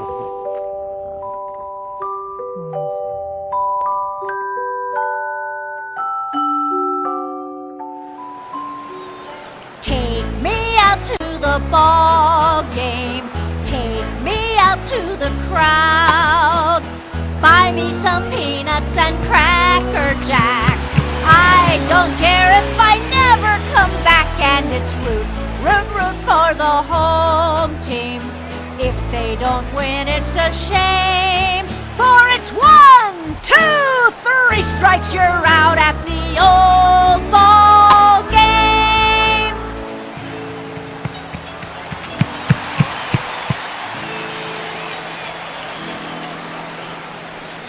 Take me out to the ball game. Take me out to the crowd. Buy me some peanuts and cracker jack. I don't care if I never come back and it's root, root, root for the home team if they don't win, it's a shame. For it's one, two, three strikes, you're out at the old ball game.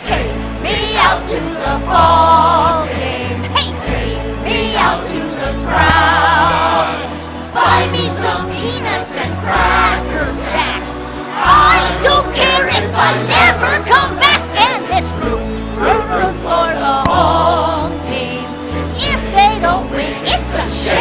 Take me out to the ball game. Hey, take me out to the crowd. Buy me some peanuts and crackers. Shake.